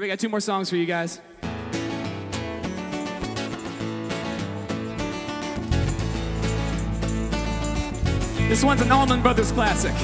we got two more songs for you guys. This one's an Allman Brothers classic.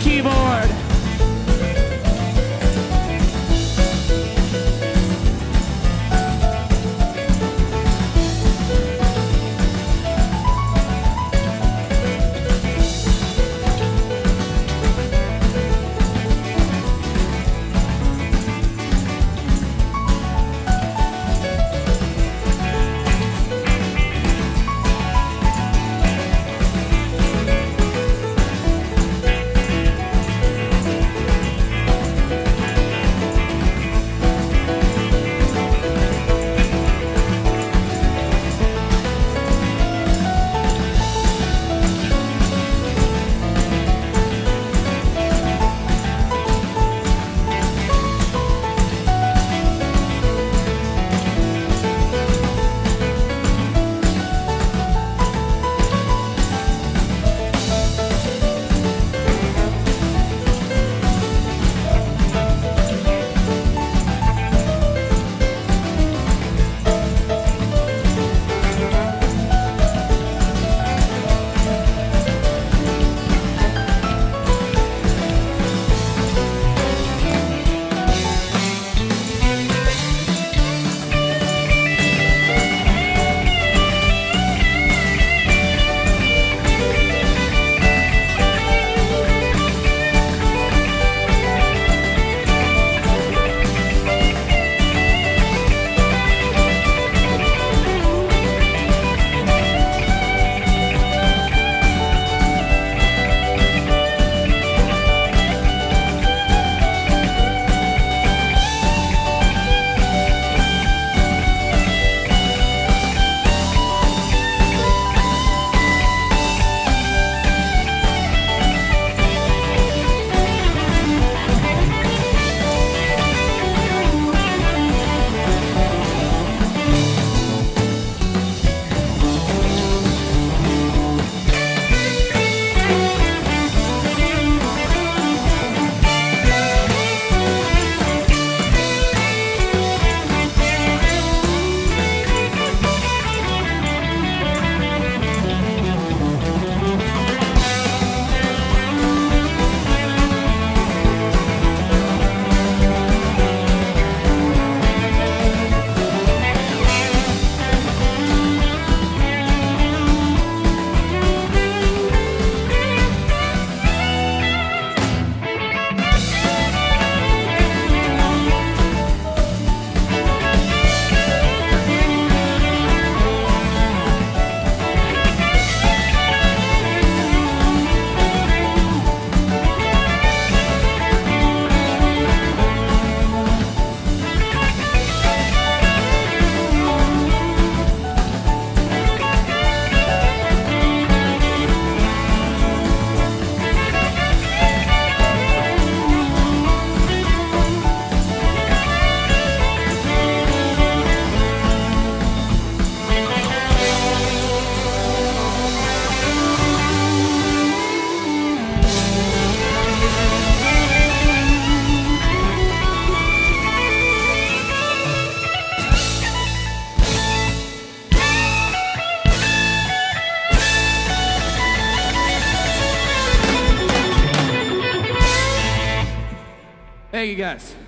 keyboard. Thank you guys.